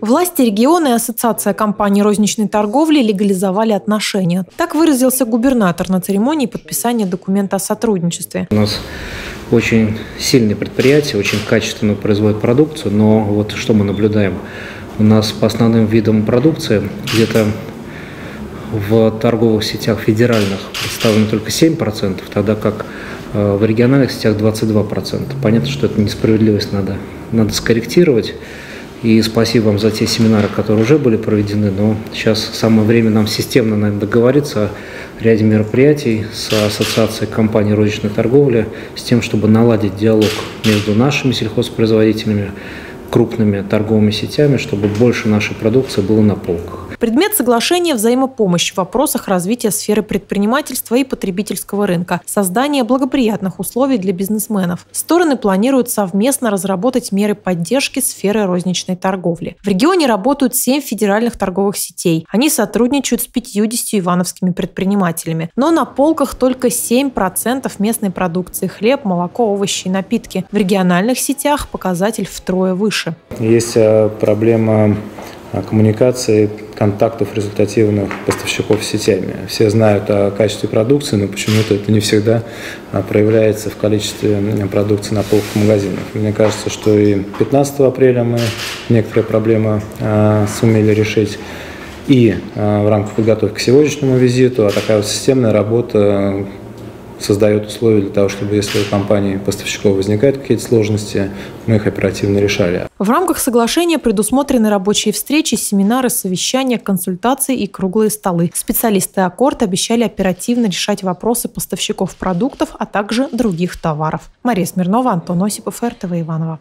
Власти региона и Ассоциация компаний розничной торговли легализовали отношения. Так выразился губернатор на церемонии подписания документа о сотрудничестве. У нас очень сильные предприятия, очень качественно производят продукцию, но вот что мы наблюдаем? У нас по основным видам продукции где-то в торговых сетях федеральных представлено только 7%, тогда как э, в региональных сетях 22%. Понятно, что это несправедливость надо, надо скорректировать. И спасибо вам за те семинары, которые уже были проведены, но сейчас самое время нам системно, наверное, договориться о ряде мероприятий с Ассоциацией компаний розничной торговли, с тем, чтобы наладить диалог между нашими сельхозпроизводителями, крупными торговыми сетями, чтобы больше нашей продукции было на полках. Предмет соглашения – взаимопомощь в вопросах развития сферы предпринимательства и потребительского рынка, создание благоприятных условий для бизнесменов. Стороны планируют совместно разработать меры поддержки сферы розничной торговли. В регионе работают 7 федеральных торговых сетей. Они сотрудничают с 50 ивановскими предпринимателями. Но на полках только 7% местной продукции – хлеб, молоко, овощи и напитки. В региональных сетях показатель втрое выше. Есть э, проблема э, коммуникации контактов результативных поставщиков сетями. Все знают о качестве продукции, но почему-то это не всегда а, проявляется в количестве продукции на полках магазинов. Мне кажется, что и 15 апреля мы некоторые проблемы а, сумели решить. И а, в рамках подготовки к сегодняшнему визиту, а такая вот системная работа создает условия для того, чтобы если у компании поставщиков возникают какие-то сложности, мы их оперативно решали. В рамках соглашения предусмотрены рабочие встречи, семинары, совещания, консультации и круглые столы. Специалисты Аккорд обещали оперативно решать вопросы поставщиков продуктов, а также других товаров. Мария Смирнова, Антон Осипов, РТВ Иванова.